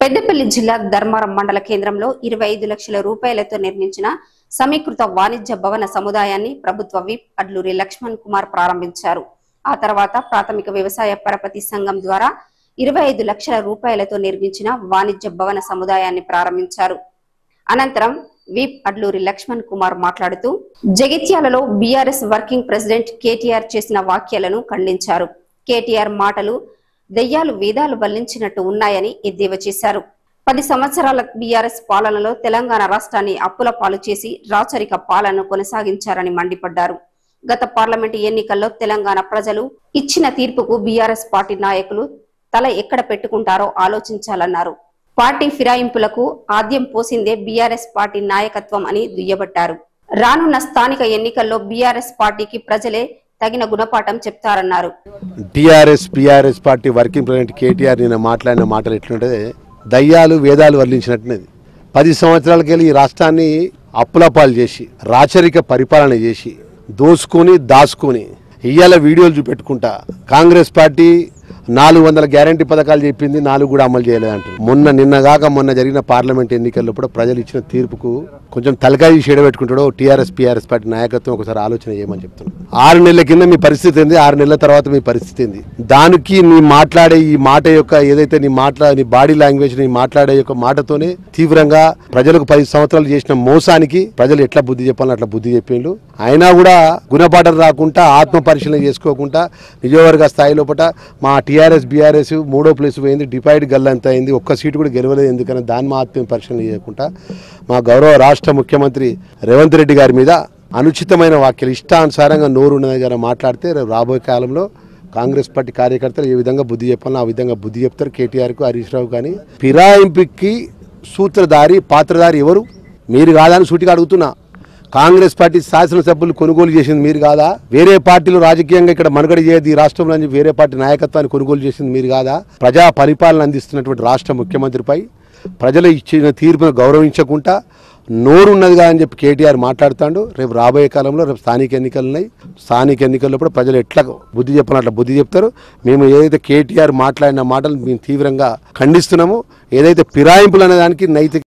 పెద్దపల్లి జిల్లా ధర్మారం మండల కేంద్రంలో ఇరవై ఐదు లక్షల రూపాయలతో నిర్మించిన సమీకృత వాణిజ్య భవన సముదాయాన్ని ప్రభుత్వ విప్ అడ్లూరి లక్ష్మణ్ కుమార్ ప్రారంభించారు. ఆ తర్వాత ప్రాథమిక వ్యవసాయ పరపతి సంఘం ద్వారా ఇరవై ఐదు లక్షల రూపాయలతో నిర్మించిన వాణిజ్య భవన సముదాయాన్ని ప్రారంభించారు. అనంతరం విప్ అడ్లూరి లక్ష్మణ్ కుమార్ మాట్లాడుతూ జగిత్యాలలో బీఆర్ఎస్ వర్కింగ్ ప్రెసిడెంట్ కేటీఆర్ చేసిన వ్యాఖ్యలను ఖండించారు. కేటీఆర్ మాటలు దెయ్యాలు వేదాలు బలించినట్టు ఉన్నాయని ఎద్దేవా చేశారు. పది సంవత్సరాల బీఆర్ఎస్ పాలనలో తెలంగాణ రాష్ట్రాన్ని అప్పుల పాలు చేసి రాచరిక పాలనను కొనసాగించారని మండిపడ్డారు. గత పార్లమెంటు ఎన్నికల్లో తెలంగాణ ప్రజలు ఇచ్చిన తీర్పుకు బీఆర్ఎస్ పార్టీ నాయకులు తల ఎక్కడ పెట్టుకుంటారో ఆలోచించాలన్నారు. పార్టీ ఫిరాయింపులకు ఆద్యం పోసిందే బీఆర్ఎస్ పార్టీ నాయకత్వం అని దుయ్యబట్టారు. రానున్న స్థానిక ఎన్నికల్లో బీఆర్ఎస్ పార్టీకి ప్రజలే తగిన గుణపాఠం చెప్తారన్నారు. TRS BRS party working president KTR నిన్న మాట్లాడిన మాటలు ఎట్లుంటే దయ్యాలు వేదాలు వర్ణించినట్టునేది పది సంవత్సరాలకెళ్ళి ఈ రాష్ట్రాన్ని అప్పులపాలు చేసి రాచరిక పరిపాలన చేసి దోసుకొని దాచుకొని ఇయ్యాల వీడియోలు చూపెట్టుకుంటా. కాంగ్రెస్ పార్టీ నాలుగు వందల గ్యారంటీ పథకాలు చెప్పింది నాలుగు కూడా అమలు చేయలేదంటారు మొన్న నిన్నగాక మొన్న జరిగిన పార్లమెంట్ ఎన్నికల్లో కూడా ప్రజలు ఇచ్చిన తీర్పుకు కొంచెం తలకాయి పెట్టుకుంటాడో టీఆర్ఎస్ పీఆర్ఎస్ పార్టీ నాయకత్వం ఒకసారి ఆలోచన చేయమని చెప్తున్నాను ఆరు నెలల కింద మీ పరిస్థితి ఏంది? ఆరు నెలల తర్వాత మీ పరిస్థితి ఏంది? దానికి నీ మాట్లాడే ఈ మాట యొక్క ఏదైతే నీ మాట్లా నీ బాడీ లాంగ్వేజ్ నీ మాట్లాడే యొక్క మాటతోనే తీవ్రంగా ప్రజలకు పది సంవత్సరాలు చేసిన మోసానికి ప్రజలు ఎట్లా బుద్ధి చెప్పాలని అట్లా బుద్ధి చెప్పిండు అయినా కూడా గుణపాఠం రాకుండా ఆత్మ పరిశీలన చేసుకోకుండా నియోజకవర్గ స్థాయి లోపల మా టీఆర్ఎస్ బీఆర్ఎస్ మూడో ప్లేస్ పోయింది డిపైడ్ గల్లంత అయింది ఒక్క సీటు కూడా గెలవలేదు ఎందుకని దాన్ని మాత్రం పరిశీలన చేయకుండా మా గౌరవ రాష్ట్ర ముఖ్యమంత్రి రేవంత్ రెడ్డి గారి మీద అనుచితమైన వాక్యాలు ఇష్టానుసారంగా నోరున్నది గారు మాట్లాడితే రేపు రాబోయే కాలంలో కాంగ్రెస్ పార్టీ కార్యకర్తలు ఏ విధంగా బుద్ధి చెప్పాలో ఆ విధంగా బుద్ధి చెప్తారు. కేటీఆర్కు హరీష్ రావు కానీ ఫిరాయింపుకి సూత్రధారి పాత్రధారి ఎవరు? మీరు కాదని సూటిగా అడుగుతున్నా. కాంగ్రెస్ పార్టీ శాసనసభ్యులు కొనుగోలు చేసింది మీరు కాదా? వేరే పార్టీలు రాజకీయంగా ఇక్కడ మనుగడ చేయదు ఈ రాష్ట్రంలో అని వేరే పార్టీ నాయకత్వాన్ని కొనుగోలు చేసింది మీరు కాదా? ప్రజా పరిపాలన అందిస్తున్నటువంటి రాష్ట్ర ముఖ్యమంత్రిపై ప్రజలు ఇచ్చిన తీర్పును గౌరవించకుండా నోరున్నదిగా అని చెప్పి కేటీఆర్ మాట్లాడుతాడు. రేపు రాబోయే కాలంలో రేపు స్థానిక ఎన్నికలు ఉన్నాయి స్థానిక ఎన్నికల్లో కూడా ప్రజలు ఎట్లా బుద్ధి చెప్పినట్లు బుద్ధి చెప్తారు. మేము ఏదైతే కేటీఆర్ మాట్లాడిన మాటలు మేము తీవ్రంగా ఖండిస్తున్నామో ఏదైతే ఫిరాయింపులు అనే దానికి నైతిక